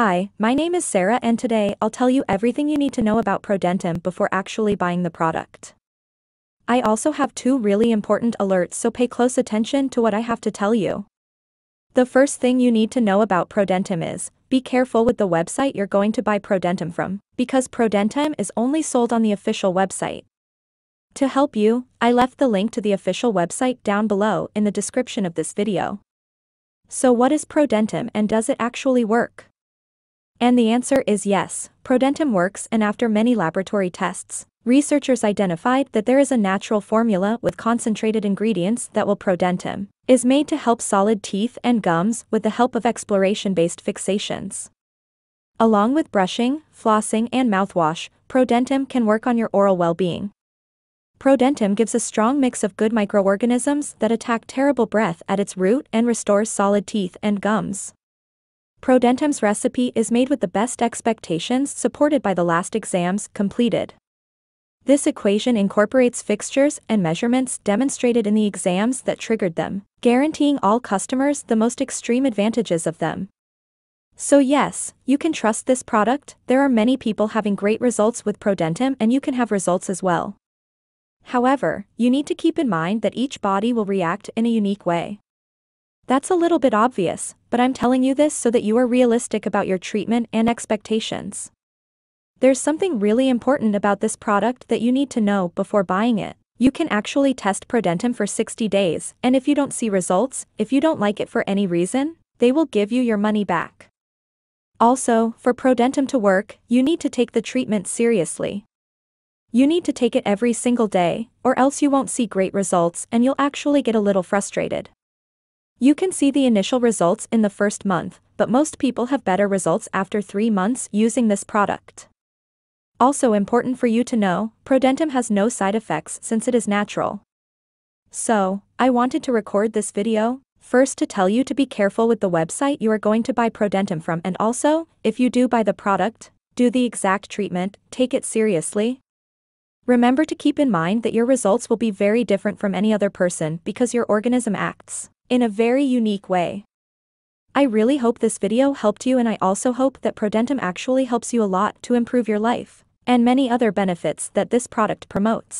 Hi, my name is Sarah and today I'll tell you everything you need to know about Prodentim before actually buying the product. I also have two really important alerts so pay close attention to what I have to tell you. The first thing you need to know about Prodentim is, be careful with the website you're going to buy Prodentim from, because Prodentim is only sold on the official website. To help you, I left the link to the official website down below in the description of this video. So what is Prodentim and does it actually work? And the answer is yes, Prodentim works and after many laboratory tests, researchers identified that there is a natural formula with concentrated ingredients that will Prodentim, is made to help solid teeth and gums with the help of exploration-based fixations. Along with brushing, flossing and mouthwash, Prodentim can work on your oral well-being. Prodentim gives a strong mix of good microorganisms that attack terrible breath at its root and restores solid teeth and gums. Prodentim's recipe is made with the best expectations supported by the last exams completed. This equation incorporates fixtures and measurements demonstrated in the exams that triggered them, guaranteeing all customers the most extreme advantages of them. So yes, you can trust this product, there are many people having great results with Prodentim and you can have results as well. However, you need to keep in mind that each body will react in a unique way. That's a little bit obvious, but I'm telling you this so that you are realistic about your treatment and expectations. There's something really important about this product that you need to know before buying it. You can actually test Prodentim for 60 days, and if you don't see results, if you don't like it for any reason, they will give you your money back. Also, for Prodentim to work, you need to take the treatment seriously. You need to take it every single day, or else you won't see great results and you'll actually get a little frustrated. You can see the initial results in the first month, but most people have better results after 3 months using this product. Also important for you to know, Prodentim has no side effects since it is natural. So, I wanted to record this video, first to tell you to be careful with the website you are going to buy Prodentim from and also, if you do buy the product, do the exact treatment, take it seriously. Remember to keep in mind that your results will be very different from any other person because your organism acts in a very unique way. I really hope this video helped you and I also hope that Prodentim actually helps you a lot to improve your life, and many other benefits that this product promotes.